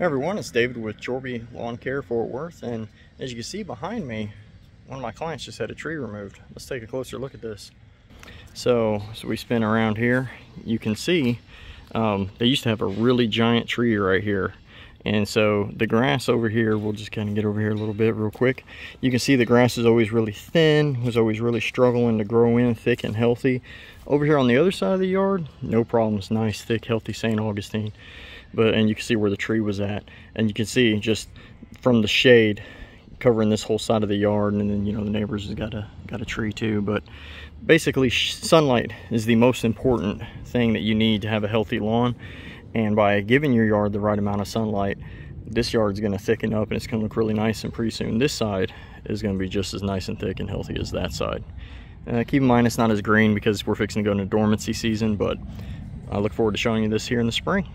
Everyone, it's David with Chorbie Lawn Care Fort Worth and as you can see behind me, one of my clients just had a tree removed. Let's take a closer look at this. So, so we spin around here, you can see um, they used to have a really giant tree right here and so the grass over here, we'll just kind of get over here a little bit real quick. You can see the grass is always really thin, was always really struggling to grow in thick and healthy. Over here on the other side of the yard, no problems, nice, thick, healthy St. Augustine. But, and you can see where the tree was at. And you can see just from the shade covering this whole side of the yard and then you know the neighbors has got a got a tree too but basically sunlight is the most important thing that you need to have a healthy lawn and by giving your yard the right amount of sunlight, this yard's gonna thicken up and it's gonna look really nice and pretty soon this side is gonna be just as nice and thick and healthy as that side. Uh, keep in mind it's not as green because we're fixing to go into dormancy season, but I look forward to showing you this here in the spring.